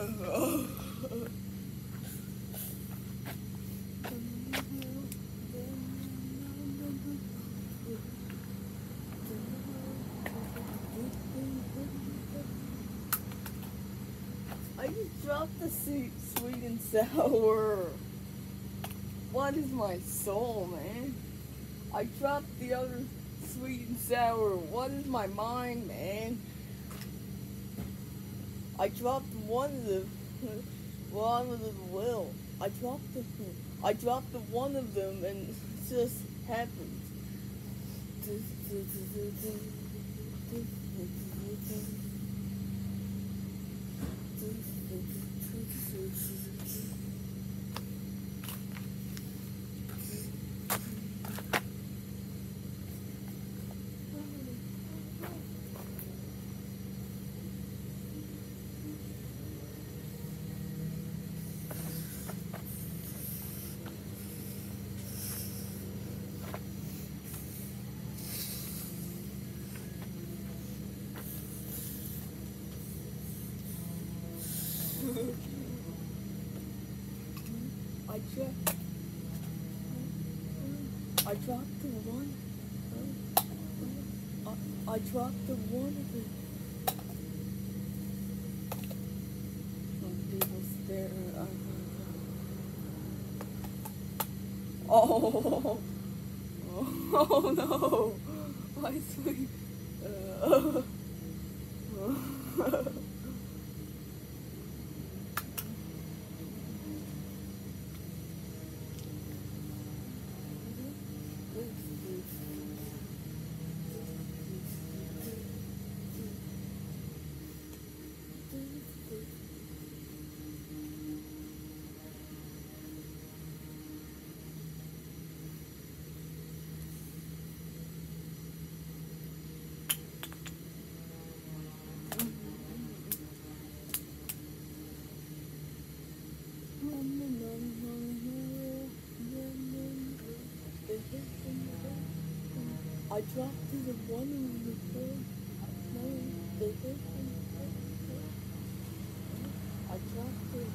I just dropped the sweet, sweet and sour. What is my soul, man? I dropped the other sweet and sour. What is my mind, man? I dropped one of the one of the will. I dropped the I dropped the one of them and it just happened. I I dropped the one. I, I dropped the one of it. Some people stare. Uh, oh, oh no, my sweet. Uh, I dropped to the one in the. No, the I dropped it.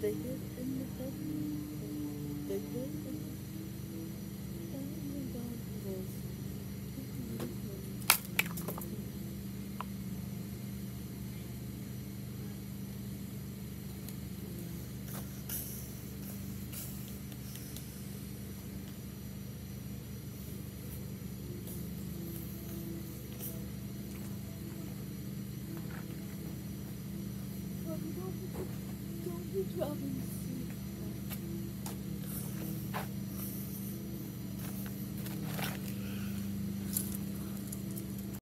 They hit in the head. They hit in Don't dropping